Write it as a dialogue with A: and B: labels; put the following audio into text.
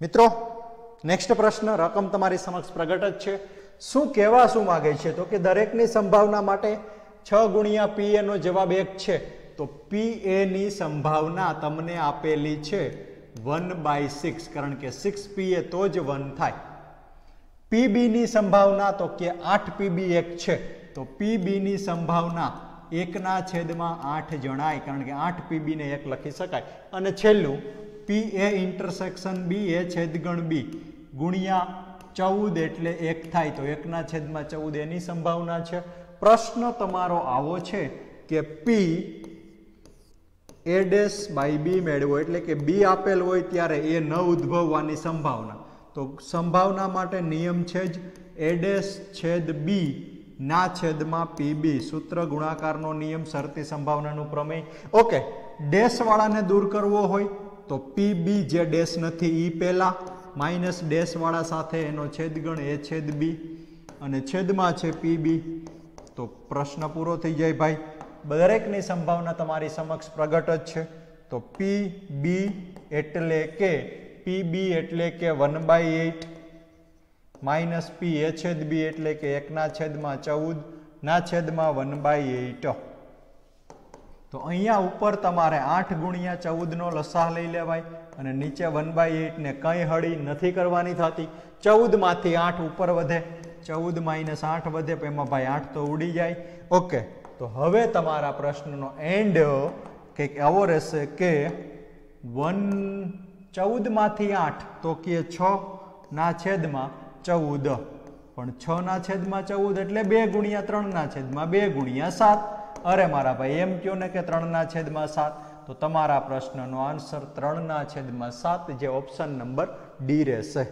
A: મિત્રો નેક્સ્ટ પ્રશ્ન, રકમ તમારી સમક્ષ પ્રગટ જ છે. શું કહેવા, શું માગે છે? તો કે દરેકની સંભાવના માટે છ ગુણ્યા પી એનો જવાબ એક છે. તો પી એની સંભાવના તમને આપેલી છે વન બાય સિક્સ કારણ કે સિક્સ પી એ તો જ વન થાય. પીબીની સંભાવના, તો કે આઠ પીબી એક છે. તો પીબીની સંભાવના એકના છેદમાં આઠ જણાય, કારણ કે આઠ પીબીને એક લખી શકાય. અને છેલ્લું પી એ ઇન્ટરસેક્શન બી એ છેદગણ બી ગુણ્યા ચૌદ એટલે એક થાય તો એકના છેદમાં ચૌદ એની સંભાવના છે. પ્રશ્ન તમારો આવો છે કે પી એ ડેશ બાય બી મેળવો એટલે કે બી આપેલ હોય ત્યારે એ ન ઉદ્ભવવાની સંભાવના. તો સંભાવના માટે નિયમ છે જ એ ડેશ છેદ બી ના છેદમાં પીબી સૂત્ર ગુણાકારનો નિયમ શરતી સંભાવનાનું પ્રમેય. ઓકે ડેશવાળાને દૂર કરવો હોય તો પીબી જે ડેશ નથી, ઈ પહેલાં માઇનસ ડેશવાળા સાથે એનો છેદગણ, એ છેદ બી અને છેદમાં છે પીબી તો પ્રશ્ન પૂરો થઈ જાય ભાઈ. દરેકની સંભાવના તમારી સમક્ષ પ્રગટ જ છે. તો પી બી એટલે કે પી બી એટલે કે one by eight minus P A છેદ બી એટલે કે એકના છેદમાં ચૌદ, ના છેદમાં વન બાય એટ તો અહીંયા ઉપર તમારે આઠ ગુણ્યા ચૌદનો લસાહ લઈ લેવાય અને નીચે વન બાય એટને કંઈ હળી નથી કરવાની થતી. ચૌદમાંથી આઠ ઉપર વધે, ચૌદ માઇનસ આઠ વધે એમાં ભાઈ આઠ તો ઉડી જાય. ઓકે તો હવે તમારા પ્રશ્નનો એન્ડ કંઈક એવો રહેશે કે વન ચૌદમાંથી આઠ, તો કે છ ના છેદમાં ચૌદ. પણ છ ના છેદમાં ચૌદ એટલે બે ગુણ્યા ત્રણના છેદમાં બે ગુણ્યા સાત. અરે મારા ભાઈ, એમ કયો ને કે ત્રણના છેદમાં સાત, તો તમારા પ્રશ્નનો આન્સર ત્રણના છેદમાં સાત, જે ઓપ્શન નંબર ડી રહેશે.